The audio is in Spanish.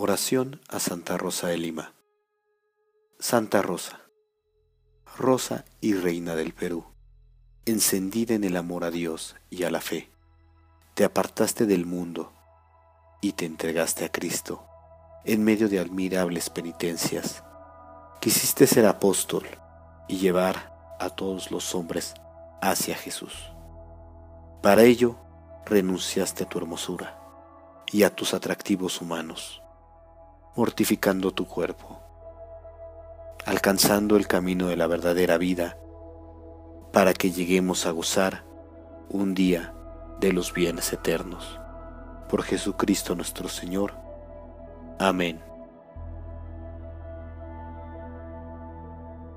Oración a Santa Rosa de Lima. Santa Rosa, Rosa y Reina del Perú, encendida en el amor a Dios y a la fe, te apartaste del mundo y te entregaste a Cristo en medio de admirables penitencias. Quisiste ser apóstol y llevar a todos los hombres hacia Jesús. Para ello, renunciaste a tu hermosura y a tus atractivos humanos mortificando tu cuerpo, alcanzando el camino de la verdadera vida, para que lleguemos a gozar un día de los bienes eternos. Por Jesucristo nuestro Señor. Amén.